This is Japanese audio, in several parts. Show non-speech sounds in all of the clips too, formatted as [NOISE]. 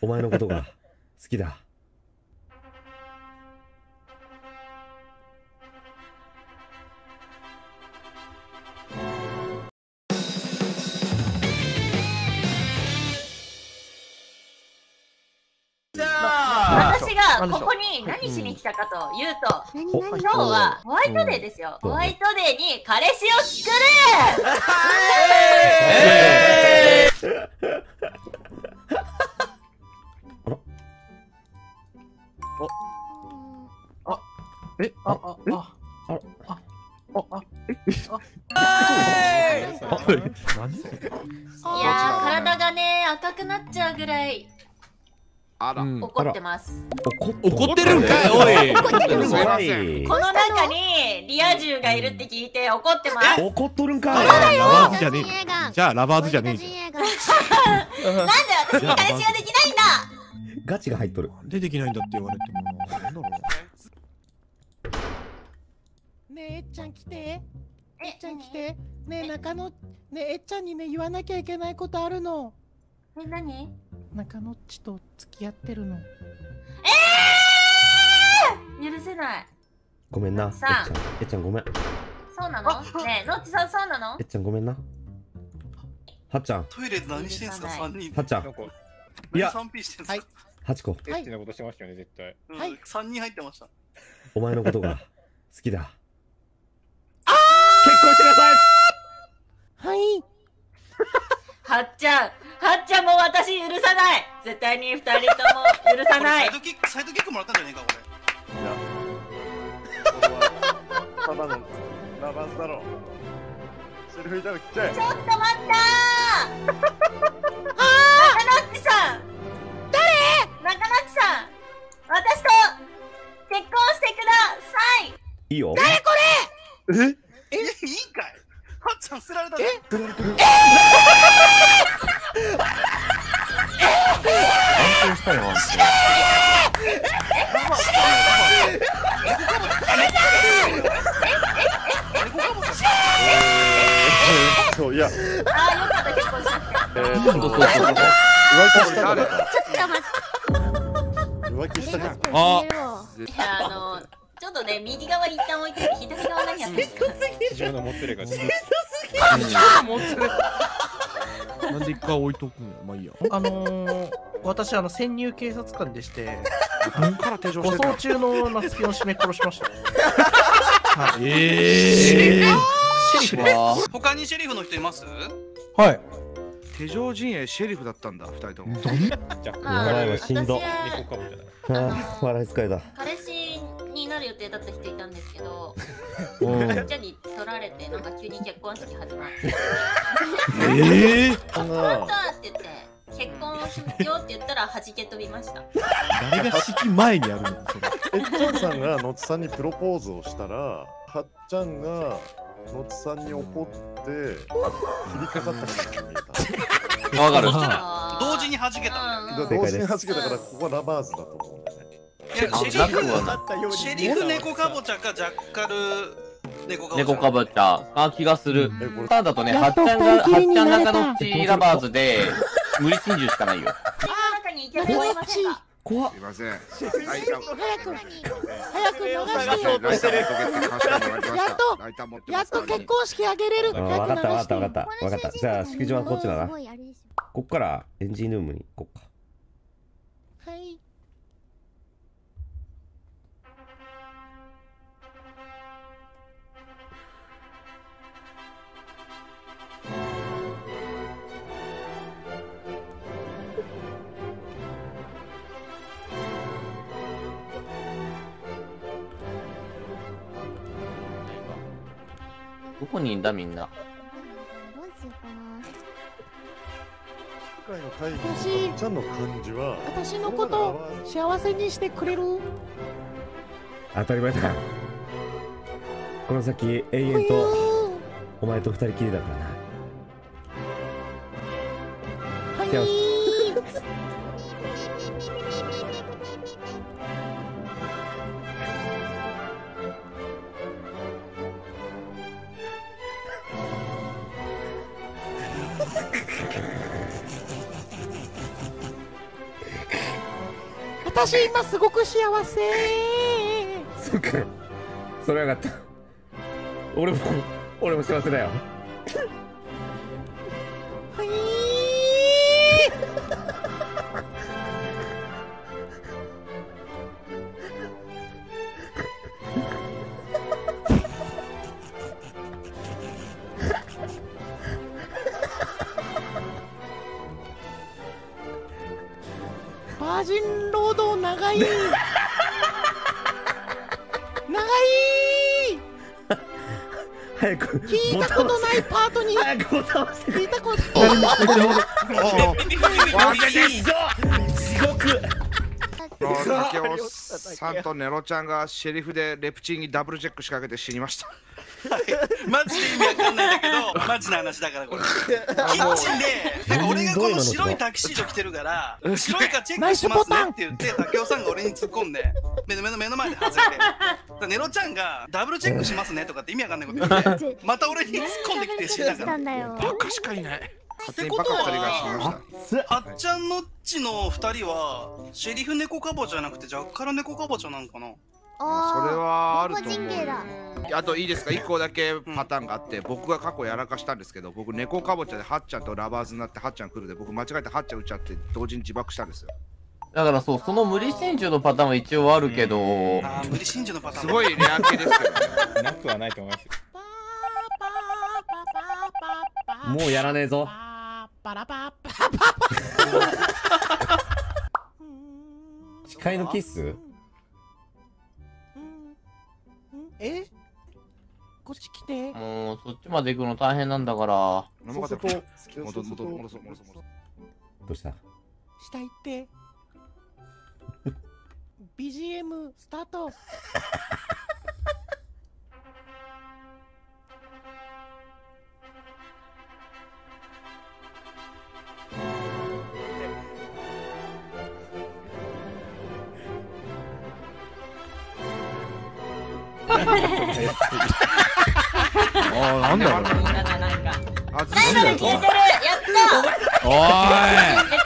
お前のことが [LAUGHS] 好きだ。私がここに何しに来たかというと、今日はホワイトデーですよ。ホワイトデーに彼氏を作る [LAUGHS] 怒ってます。怒ってるんかいおい。怒ってるん。かいこの中にリア充がいるって聞いて怒ってます。怒っとるんかい。ラバーズじゃねえ。じゃあラバーズじゃねえじゃん。なんで私に彼氏ができないんだ？ガチが入っとる。出てきないんだって言われても。なんだろうねええっちゃん来て。えっちゃん来て。ねえ中野。ねええっちゃんにね言わなきゃいけないことあるの。え何？中野っちと付き合ってるの。ええー、許せない。ごめんな。えっちゃんえっちゃんごめん。そうなの？ねえのっちさんそうなの？えっちゃんごめんな。はっちゃん。トイレで何してんすか？三人。はっちゃん。いや。3P してんすか？はちこ。エッチなことしてましたよね絶対。はい。三人入ってました。お前のことが好きだ。結婚しなさい！はい。はっちゃんはっちゃんも私許さない。絶対に二人とも許さない。サイドキックサイドキックもらったんじゃねえかただのラバーズだろセルフいたら来ちゃえちょっと待った。ー中野っちさん。誰？中野っちさん。私と結婚してください。いいよ。誰これ？え？えいいんかい。はっちゃん捨てられたえ？いや。あーよかった結婚しえーそうそうそうそう。浮気したからちょっと待って。浮気したからあ。いやあのちょっとね右側一旦置いて左側何やってる。んですか地上のもつれがもつれなんで一回置いとくのまあいいやあのー、私あの潜入警察官でして護送中の夏希を締め殺しましたはいええシェリフです他にシェリフの人います？はい。手錠陣営シェリフだったんだ二人とも。じゃあやばいわしんど。笑い疲れた彼氏になる予定だった人いたんですけどうんめっちゃに取られてなんか急に結婚式始まって。ええそん「あんなた!」って言って結婚しようって言ったら弾け飛びました。誰が式前にやるの？えっちゃんさんがのつさんにプロポーズをしたらはっちゃんがのつさんに怒って切りかかったみたいに見えた。わかる。あー。同時に弾けた。んだよねで同時に弾けたからここはラバーズだと思うんだよね。いやシェリフなったようにシェリフ猫かぼちゃかジャッカル猫かぼちゃあ気がする。えこれただだとねはっちゃんがはっちゃん中のちラバーズで無理心中しかないよ。家の中にイケメンはいませんか？怖っ。すいません。はい。早く早く流して。よライタやっとやっと結婚式あげれる早くわかったわか流してったわかった。わかった。じゃあ式場はこっちだな。こっからエンジンルームに行こっかどこにいんだみんな？今回の会議私のはっちゃんの感じは私のこと幸せにしてくれる？当たり前だ。この先永遠とお前と二人きりだからな。はい私今すごく幸せ。そっかそれはよかった。俺も俺も幸せだよ。はいバージンロード長い。[LAUGHS] 長い。早く。聞いたことないパートに。早くボタン押してくれ。聞いたことないさんとネロちゃんがシェリフでレプチンにダブルチェック仕掛けて死にました。マジで意味わかんないんだけどマジな話だからこれキッチンでなんか俺がこの白いタキシード着てるから白いかチェックしますねって言って竹雄さんが俺に突っ込んで目の目の目の前で外れてネロちゃんがダブルチェックしますねとかって意味わかんないこと言ってまた俺に突っ込んできて死んだからバカしかいない。ってこと。はっちゃんのっちの二人はシェリフ猫かぼちゃじゃなくてジャッカル猫かぼちゃなんかな？あそれはあると思う。あといいですか、一個だけパターンがあって、僕が過去やらかしたんですけど、僕猫かぼちゃでハッちゃんとラバーズになってハッちゃん来るで、僕間違えてハッちゃん撃っちゃって同時に自爆したんですよ。だからそう、その無理心中のパターンは一応あるけど、あー無理心中のパターンすごいレア系ですけどね。[LAUGHS] なくはないと思いますよ。もうやらねえぞパラパパパパ誓いのキス？え？こっち来て。もうそっちまで行くの大変なんだから。そうする。どうした下行って。[LAUGHS] BGM スタートああ、なんだろう。なんかなんかあ、ず聞いてるやったおい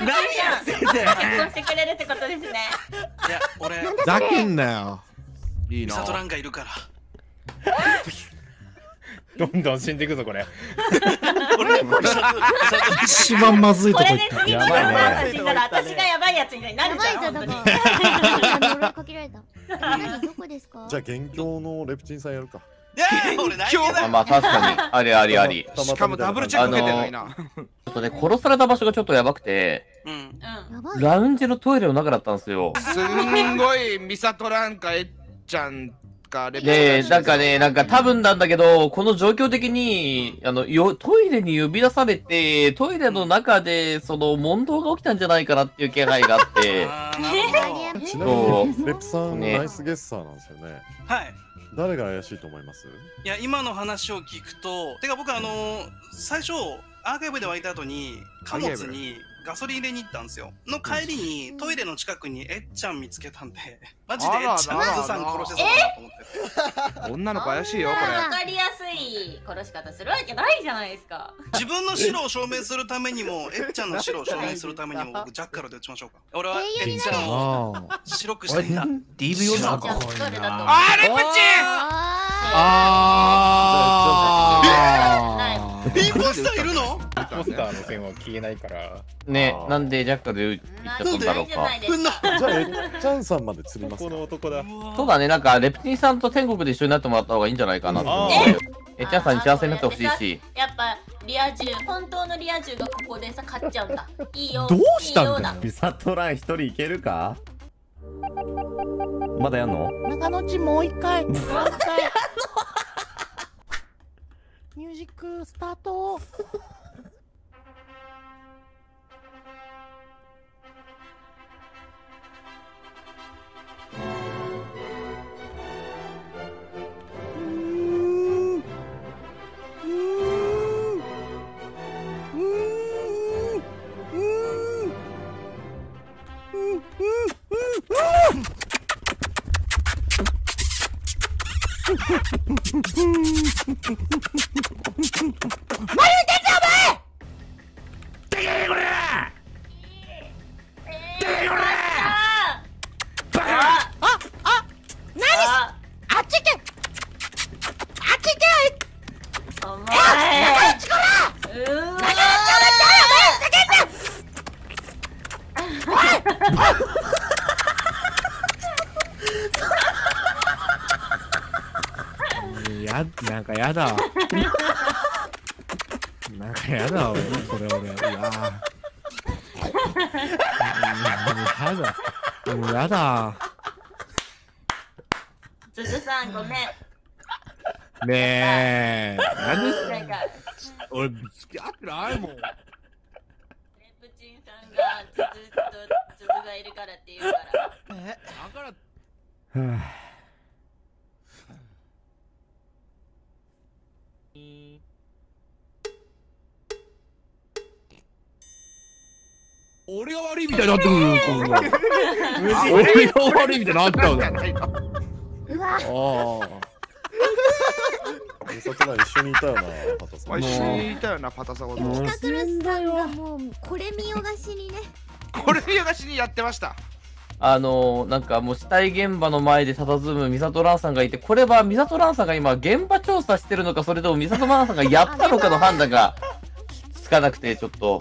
何やってんだよ結婚してくれるってことですねいや俺ふざけんなよ。いいな。ミサトランがいるからどんどん死んでいくぞ、これ。一番まずいとここ行った。れで死んだら私がやばいやつになやるばいじゃんだじゃん本当かに。ら呪いかけら。れた何どこですか？じゃあ元凶のレプチンさんやるか。あまあ確かに、ありありあり。ちしかもダブルチェック受けてな。いな。ょっとね、殺された場所がちょっとやばくて、ラウンジのトイレの中だったんですよ。すんごいミサトランかえっちゃんかレで、なんかね、なんか多分なんだけど、この状況的に、あの、よ、トイレに呼び出されて、トイレの中で、その、問答が起きたんじゃないかなっていう気配があって、[LAUGHS] ちなそみにレプさんねナイスゲッサーなんですよね。はい誰が怪しいと思います？いや今の話を聞くとてか僕あのー最初アーカイブで湧いた後に貨物にガソリン入れに行ったんですよ。の帰りにトイレの近くにえっちゃん見つけたんで。[LAUGHS] マジでえっちゃんあらららズさん殺してそうだなと思ってて。[LAUGHS] 女の子怪しいよこわれかりやすい殺し方するわけないじゃないですか。自分の白を証明するためにも [LAUGHS] えっちゃんの白を証明するためにも僕ジャッカルで打ちましょうか。俺はえっちゃんをあ白くしたいんだ。DV じゃあ女の子どれだと思うあレプチあインポスターいるの？ポスターの線は消えないから。ねなんでジャッカル行っちゃったんだろうか。ふんな。じゃあえっちゃんさんまで釣りますこかの男だ。そうだね、なんか、レプティンさんと天国で一緒になってもらった方がいいんじゃないかなと。えっちゃんさんに幸せになってほしいし。やっぱリア充本当のリア充がここでさ買っちゃうんだ。いいよ。どうしたんだミサトラン一人いけるか？まだやんの？長野ちもう一回。[LAUGHS] もう一回。ミュージックスタート。まるで、やだわ。なんかやだわ、これ俺。うわやだ。もうやだ。つつさんごめん。ねえ。なんでなんか、俺、付き合ってないもん。レプチンさんがつつとつつがいるからって言うから。えだから、はあ俺が悪いみたいになってくる今度俺が悪いみたいになっちゃうだろ。ああ。美里な一緒にいたよな、パタさん。まあ一緒にいたよなパタサゴとタクルスさんがもうこれ見よがしにねこれ見よがしにやってましたあのー、なんかもう死体現場の前で佇むミサトランさんがいて、これはミサトランさんが今現場調査してるのか、それともミサトランさんがやったのかの判断が [LAUGHS] つかなくて、ちょっと、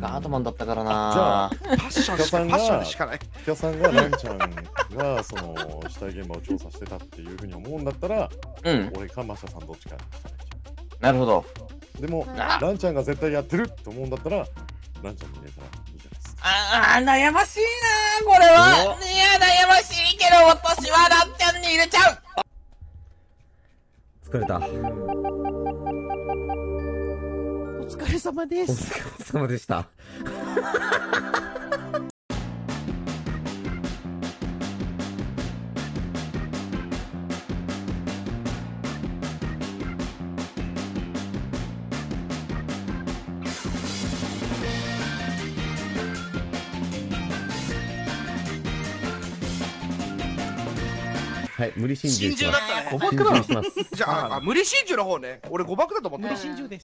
ガードマンだったからな。じゃあパッションさんパッションしかないピカさんがランちゃんがその死体現場を調査してたっていうふうに思うんだったら、うん、俺かマシャさんどっちかなるほど。でもあ。ランちゃんが絶対やってると思うんだったらランちゃんに入れたらいいじゃないですかああ、悩ましいなこれは。いや、悩ましいけど、私はラッちゃんに入れちゃう疲れた。お疲れ様でおす。疲れ様でした。はい、無理心中します。心中だったね心中します。じゃああ無理心中の方ね俺誤爆だと思った無理心中です。